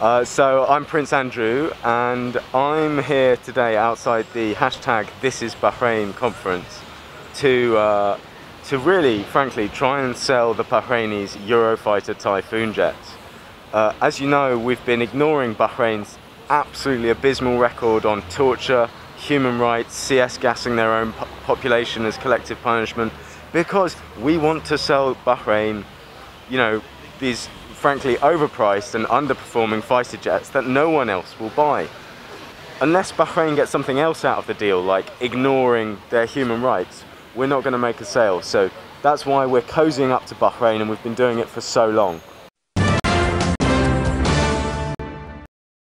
Uh, so I'm Prince Andrew and I'm here today outside the hashtag This is Bahrain conference to, uh, to really, frankly, try and sell the Bahrainis Eurofighter Typhoon jets. Uh, as you know, we've been ignoring Bahrain's absolutely abysmal record on torture, human rights, CS gassing their own po population as collective punishment because we want to sell Bahrain, you know, these frankly overpriced and underperforming fighter jets that no one else will buy. Unless Bahrain gets something else out of the deal, like ignoring their human rights, we're not going to make a sale. So that's why we're cozying up to Bahrain and we've been doing it for so long.